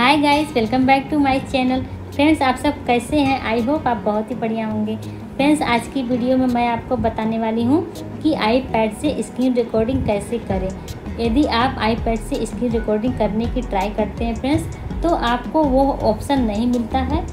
Hi guys welcome back to my channel friends आप सब कैसे हैं? आई होप आप बहुत ही बढ़िया होंगे। फ्रेंड्स आज की वीडियो में मैं आपको बताने वाली हूँ कि आईपैड से स्क्रीन रिकॉर्डिंग कैसे करें। यदि आप आईपैड से स्क्रीन रिकॉर्डिंग करने की ट्राई करते हैं फ्रेंड्स तो आपको वो ऑप्शन नहीं मिलता है।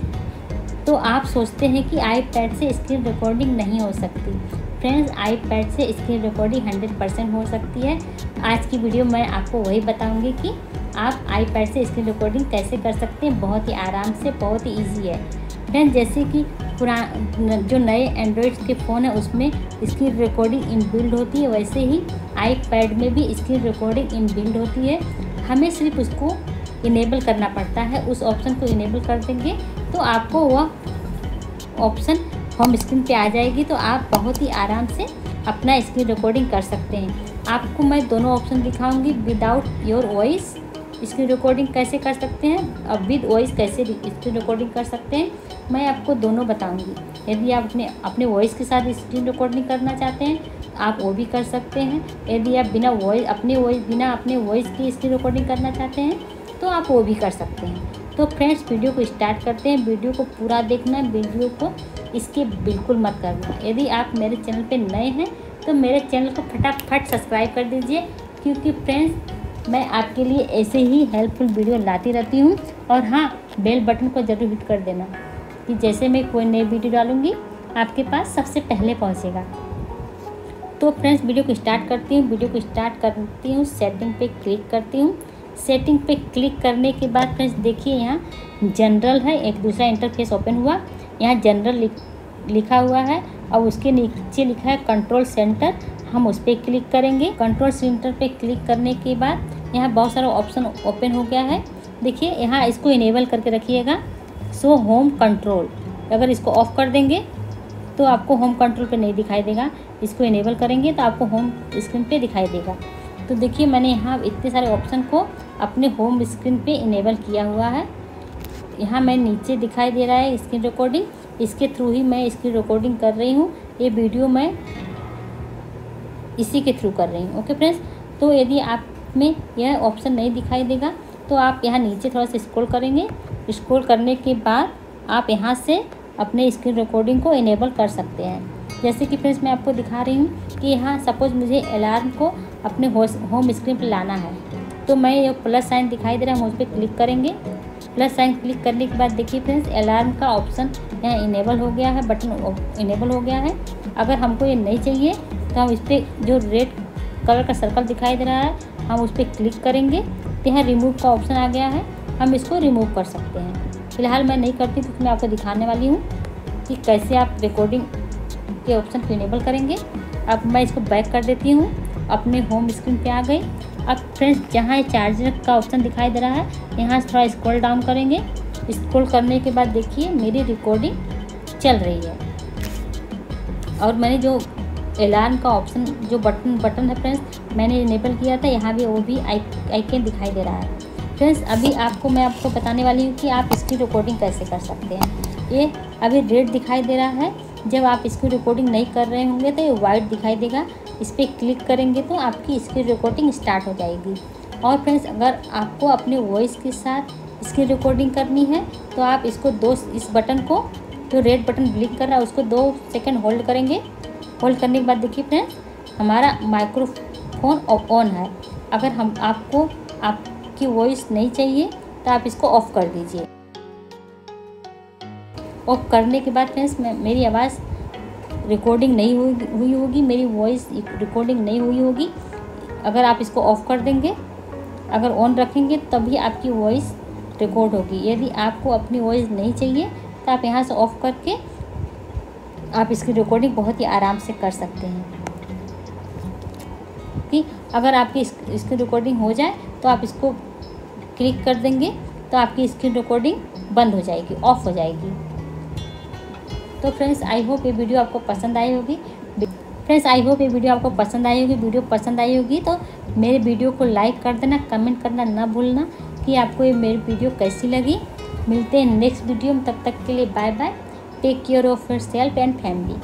तो आप सोचते हैं कि आईपैड से स्क्रीन रिकॉर्डिंग नहीं हो सकती। फ्रेंड्स आईपैड से स्क्रीन रिकॉर्डिंग 100 परसेंट हो सकती है। आज की वीडियो मैं आपको वही बताऊँगी कि आप आईपैड से स्क्रीन रिकॉर्डिंग कैसे कर सकते हैं? बहुत ही आराम से, बहुत ही इजी है। फ्रेंड्स जैसे कि पुरान, जो नए एंड्रॉयड के फ़ोन है, उसमें स्क्रीन रिकॉर्डिंग इनबिल्ड होती है। वैसे ही आईपैड में भी स्क्रीन रिकॉर्डिंग इनबिल्ड होती है। हमें सिर्फ़ उसको इनेबल करना पड़ता है। उस ऑप्शन को इनेबल कर देंगे तो आपको वह ऑप्शन होम स्क्रीन पे आ जाएगी। तो आप बहुत ही आराम से अपना स्क्रीन रिकॉर्डिंग कर सकते हैं। आपको मैं दोनों ऑप्शन दिखाऊँगी। Without your voice screen recording कैसे कर सकते हैं? और विद वॉइस कैसे स्क्रीन रिकॉर्डिंग कर सकते हैं? मैं आपको दोनों बताऊँगी। यदि आप अपने अपने वॉइस के साथ स्क्रीन रिकॉर्डिंग करना चाहते हैं, आप वो भी कर सकते हैं। यदि आप बिना वॉइस अपने वॉइस बिना अपने वॉइस की स्क्रीन रिकॉर्डिंग करना चाहते हैं तो आप वो भी कर सकते हैं। तो फ्रेंड्स वीडियो को स्टार्ट करते हैं। वीडियो को पूरा देखना वीडियो को इसके बिल्कुल मत करना। यदि आप मेरे चैनल पर नए हैं तो मेरे चैनल को फटाफट सब्सक्राइब कर दीजिए, क्योंकि फ्रेंड्स मैं आपके लिए ऐसे ही हेल्पफुल वीडियो लाती रहती हूँ। और हाँ बेल बटन को ज़रूर हिट कर देना कि जैसे मैं कोई नई वीडियो डालूँगी आपके पास सबसे पहले पहुँचेगा। तो फ्रेंड्स वीडियो को स्टार्ट करती हूँ। वीडियो को स्टार्ट करती हूँ सेटिंग पे क्लिक करती हूँ। सेटिंग पे क्लिक करने के बाद फ्रेंड्स देखिए यहाँ जनरल है एक दूसरा इंटरफेस ओपन हुआ। यहाँ जनरल लिख, लिखा हुआ है और उसके नीचे लिखा है कंट्रोल सेंटर हम उस पर क्लिक करेंगे। कंट्रोल सेंटर पे क्लिक करने के बाद यहाँ बहुत सारा ऑप्शन ओपन हो गया है। देखिए, यहाँ इसको इनेबल करके रखिएगा। सो होम कंट्रोल अगर इसको ऑफ़ कर देंगे तो आपको होम कंट्रोल पे नहीं दिखाई देगा। इसको इनेबल करेंगे तो आपको होम स्क्रीन पे दिखाई देगा। तो देखिए, मैंने यहाँ इतने सारे ऑप्शन को अपने होम स्क्रीन पे इनेबल किया हुआ है। यहाँ मैं नीचे दिखाई दे रहा है स्क्रीन रिकॉर्डिंग इसके थ्रू ही मैं स्क्रीन रिकॉर्डिंग कर रही हूँ। ये वीडियो मैं इसी के थ्रू कर रही हूँ। ओके फ्रेंड्स तो यदि आप में यह ऑप्शन नहीं दिखाई देगा। तो आप यहाँ नीचे थोड़ा सा स्क्रॉल करेंगे। स्क्रॉल करने के बाद आप यहाँ से अपने स्क्रीन रिकॉर्डिंग को इनेबल कर सकते हैं। जैसे कि फ्रेंड्स मैं आपको दिखा रही हूँ कि यहाँ सपोज़ मुझे अलार्म को अपने होम स्क्रीन पर लाना है। तो मैं ये प्लस साइन दिखाई दे रहा है, हम उस पर क्लिक करेंगे। प्लस साइन क्लिक करने के बाद देखिए फ्रेंड्स अलार्म का ऑप्शन यहाँ इनेबल हो गया है बटन इनेबल हो गया है। अगर हमको ये नहीं चाहिए तो हम इस पर जो रेड कलर का सर्कल दिखाई दे रहा है। हम उस पर क्लिक करेंगे। तो यहाँ रिमूव का ऑप्शन आ गया है। हम इसको रिमूव कर सकते हैं। फ़िलहाल मैं नहीं करती क्योंकि मैं आपको दिखाने वाली हूँ कि कैसे आप रिकॉर्डिंग के ऑप्शन को इनेबल करेंगे। अब मैं इसको बैक कर देती हूँ। अपने होम स्क्रीन पे आ गई। अब फ्रेंड्स जहाँ चार्जर का ऑप्शन दिखाई दे रहा है। यहाँ से थोड़ा स्क्रॉल डाउन करेंगे। स्क्रॉल करने के बाद देखिए, मेरी रिकॉर्डिंग चल रही है। और मैंने जो अलार्म का ऑप्शन जो बटन बटन है फ्रेंड्स मैंने इनेबल किया था, यहाँ भी वो भी आइकन दिखाई दे रहा है। फ्रेंड्स अभी आपको, मैं आपको बताने वाली हूँ कि आप इसकी रिकॉर्डिंग कैसे कर सकते हैं। ये अभी रेड दिखाई दे रहा है, जब आप इसकी रिकॉर्डिंग नहीं कर रहे होंगे तो ये वाइट दिखाई देगा। इस पर क्लिक करेंगे तो आपकी इसकी रिकॉर्डिंग स्टार्ट हो जाएगी। और फ्रेंड्स अगर आपको अपने वॉइस के साथ इसकी रिकॉर्डिंग करनी है तो आप इसको दो, इस बटन को, जो तो रेड बटन ब्लिक कर रहा है, उसको दो सेकेंड होल्ड करेंगे। होल्ड करने के बाद देखिए फ्रेंड्स हमारा माइक्रोफोन ऑन है। अगर हम आपको आपकी वॉइस नहीं चाहिए तो आप इसको ऑफ़ कर दीजिए। ऑफ़ करने के बाद फ्रेंड्स मेरी आवाज़ रिकॉर्डिंग नहीं हुई हुई होगी, मेरी वॉइस रिकॉर्डिंग नहीं हुई होगी। अगर आप इसको ऑफ़ कर देंगे, अगर ऑन रखेंगे, तभी आपकी वॉइस रिकॉर्ड होगी। यदि आपको अपनी वॉइस नहीं चाहिए तो आप यहाँ से ऑफ़ करके आप इसकी रिकॉर्डिंग बहुत ही आराम से कर सकते हैं। कि अगर आपकी इसकी रिकॉर्डिंग हो जाए तो आप इसको क्लिक कर देंगे तो आपकी स्क्रीन रिकॉर्डिंग बंद हो जाएगी ऑफ़ हो जाएगी। तो फ्रेंड्स आई होप ये वीडियो आपको पसंद आई होगी। फ्रेंड्स आई होप ये वीडियो आपको पसंद आई होगी। वीडियो पसंद आई होगी तो मेरे वीडियो को लाइक कर देना कमेंट करना ना भूलना कि आपको ये मेरी वीडियो कैसी लगी। मिलते हैं नेक्स्ट वीडियो में, तब तक के लिए bye bye Take care of yourself and family.